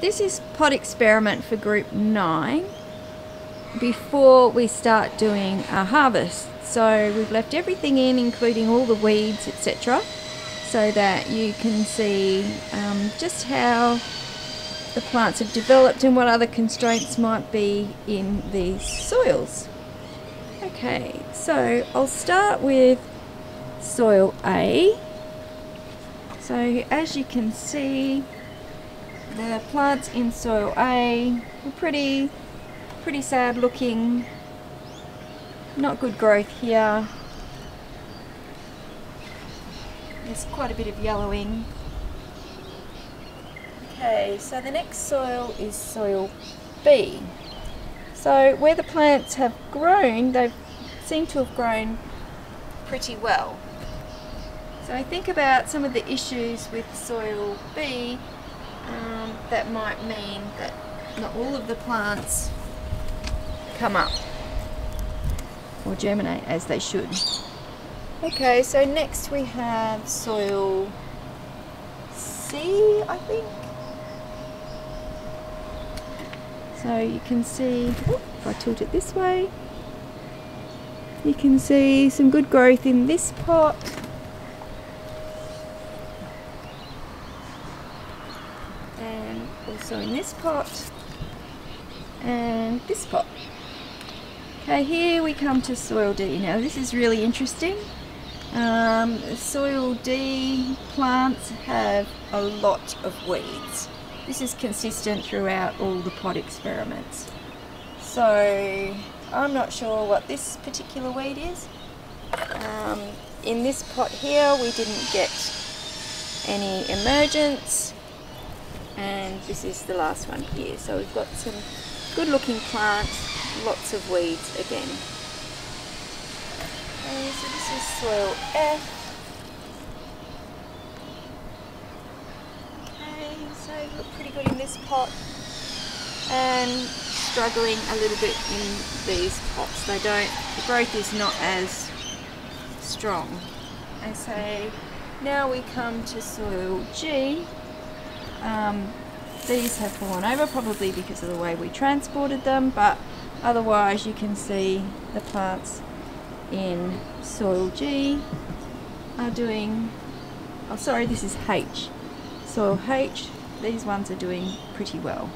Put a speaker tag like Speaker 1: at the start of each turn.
Speaker 1: this is pot experiment for group 9 before we start doing our harvest. So we've left everything in including all the weeds etc so that you can see um, just how the plants have developed and what other constraints might be in these soils. Okay, so I'll start with soil A. So as you can see, the plants in soil A are pretty, pretty sad looking. Not good growth here. There's quite a bit of yellowing. Okay, so the next soil is soil B. So where the plants have grown, they seem to have grown pretty well. So I think about some of the issues with soil B um, that might mean that not all of the plants come up or germinate as they should. Okay, so next we have soil C, I think. So you can see, if I tilt it this way, you can see some good growth in this pot. And also in this pot. And this pot. Okay, here we come to soil D. Now this is really interesting. Um, soil D plants have a lot of weeds. This is consistent throughout all the pot experiments. So I'm not sure what this particular weed is. Um, in this pot here we didn't get any emergence and this is the last one here. So we've got some good looking plants, lots of weeds again. Okay, so this is soil F. Okay, so look pretty good in this pot and struggling a little bit in these pots. They don't, the growth is not as strong. And so now we come to soil G. Um, these have fallen over probably because of the way we transported them, but otherwise you can see the plants in soil G are doing, oh sorry this is H, soil H, these ones are doing pretty well.